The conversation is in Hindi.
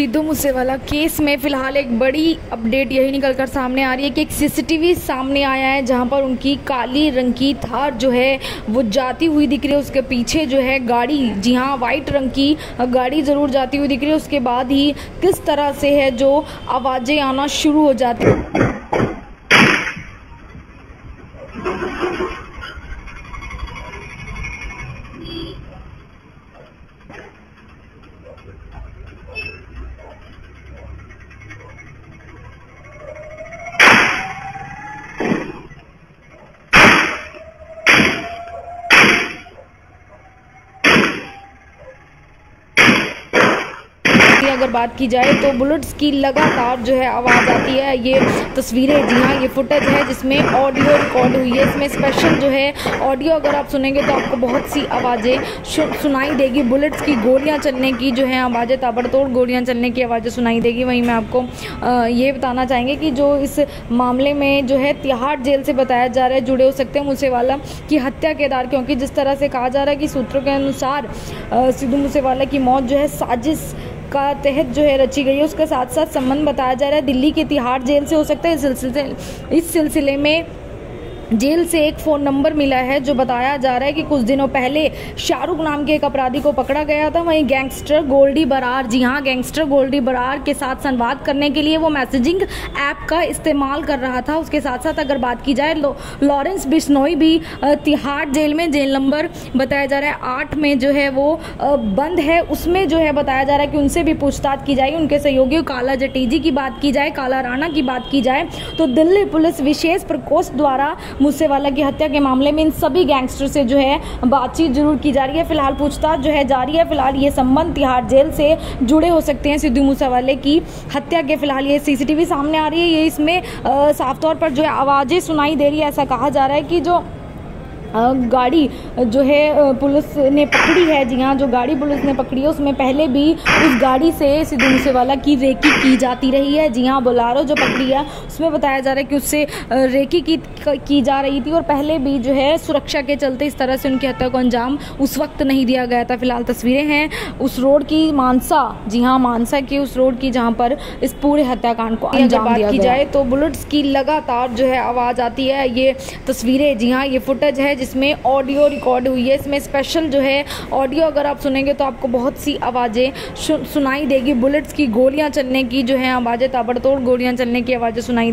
सिद्धू मूसेवाला केस में फ़िलहाल एक बड़ी अपडेट यही निकल कर सामने आ रही है कि एक सीसीटीवी सामने आया है जहाँ पर उनकी काली रंग की थार जो है, वो जाती हुई दिख रही है। उसके पीछे जो है गाड़ी, जी हाँ वाइट रंग की गाड़ी ज़रूर जाती हुई दिख रही है। उसके बाद ही किस तरह से है जो आवाज़ें आना शुरू हो जाती है। अगर बात की जाए तो बुलेट्स की लगातार जो है आवाज़ आती है। ये तस्वीरें, जी हाँ ये फुटेज है जिसमें ऑडियो रिकॉर्ड हुई है। इसमें स्पेशल जो है ऑडियो अगर आप सुनेंगे तो आपको बहुत सी आवाज़ें सुनाई देगी। बुलेट्स की गोलियाँ चलने की जो है आवाज़ें, ताबड़तोड़ गोलियाँ चलने की आवाज़ें सुनाई देगी। वहीं मैं आपको ये बताना चाहेंगे कि जो इस मामले में जो है तिहाड़ जेल से बताया जा रहा है, जुड़े हो सकते हैं मूसेवाला की हत्या के दार क्योंकि जिस तरह से कहा जा रहा है कि सूत्रों के अनुसार सिद्धू मूसेवाला की मौत जो है साजिश का तहत जो है रची गई है, उसके साथ साथ संबंध बताया जा रहा है। दिल्ली के तिहाड़ जेल से हो सकता है इस सिलसिले इस सिलसिले में जेल से एक फ़ोन नंबर मिला है जो बताया जा रहा है कि कुछ दिनों पहले शाहरुख नाम के एक अपराधी को पकड़ा गया था। वहीं गैंगस्टर गोल्डी बरार, जी हाँ गैंगस्टर गोल्डी बरार के साथ संवाद करने के लिए वो मैसेजिंग ऐप का इस्तेमाल कर रहा था। उसके साथ साथ अगर बात की जाए लॉरेंस बिश्नोई भी तिहाड़ जेल में, जेल नंबर बताया जा रहा है, आठ में जो है वो बंद है। उसमें जो है बताया जा रहा है कि उनसे भी पूछताछ की जाएगी। उनके सहयोगी काला जटेजी की बात की जाए, काला राणा की बात की जाए तो दिल्ली पुलिस विशेष प्रकोष्ठ द्वारा मूसेवाला की हत्या के मामले में इन सभी गैंगस्टर से जो है बातचीत ज़रूर की जा रही है। फ़िलहाल पूछताछ जो है जारी है। फ़िलहाल ये संबंध तिहाड़ जेल से जुड़े हो सकते हैं सिद्धू मूसेवाले की हत्या के। फ़िलहाल ये सीसीटीवी सामने आ रही है। ये इसमें साफ़ तौर पर जो है आवाज़ें सुनाई दे रही है। ऐसा कहा जा रहा है कि जो गाड़ी जो है पुलिस ने पकड़ी है जी हाँ जो गाड़ी पुलिस ने पकड़ी है उसमें पहले भी उस गाड़ी से सिद्धू मूसेवाला की रेकी की जाती रही है। जी हाँ बोलारो जो पकड़ी है उसमें बताया जा रहा है कि उससे रेकी की की जा रही थी और पहले भी जो है सुरक्षा के चलते इस तरह से उनकी हत्या को अंजाम उस वक्त नहीं दिया गया था। फ़िलहाल तस्वीरें हैं उस रोड की मानसा जी हाँ मानसा की उस रोड की जहाँ पर इस पूरे हत्याकांड को अंजाम दिया की जाए तो बुलेट्स की लगातार जो है आवाज़ आती है। ये तस्वीरें जी हाँ ये फुटेज है जिसमें ऑडियो रिकॉर्ड हुई है। इसमें स्पेशल जो है, ऑडियो अगर आप सुनेंगे तो आपको बहुत सी आवाज़ें सुनाई देगी। बुलेट्स की गोलियाँ चलने की जो है, आवाज़ें ताबड़तोड़ गोलियाँ चलने की आवाज़ें सुनाई